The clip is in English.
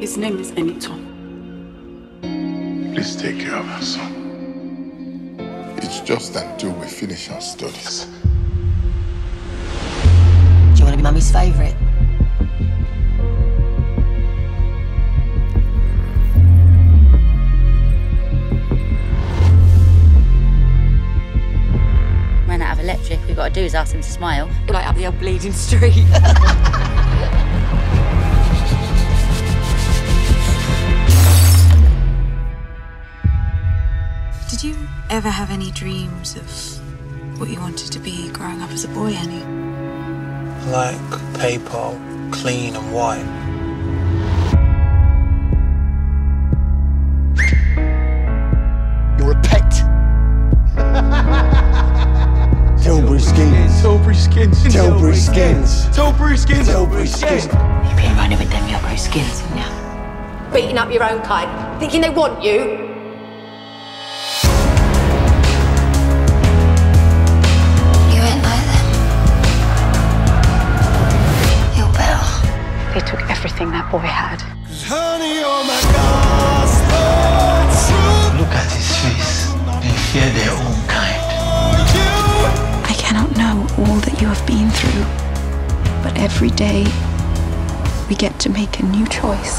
His name is Enitan. Please take care of our son. It's just until we finish our studies. Do you want to be mummy's favourite? Ran out of electric. We've got to do is ask him to smile. Like up the old bleeding street. ever have any dreams of what you wanted to be growing up as a boy, Annie? Like paper, clean and white. You're a pet. Tilbury skins. Tilbury skins. Tilbury skins. Tilbury skins. Tilbury skins. You've been running with them Yellow skins, haven't you? beating up your own kind, thinking they want you. You They took everything that boy had. Honey, oh truth. Look at his face. They fear their own kind. I cannot know all that you have been through, but every day we get to make a new choice.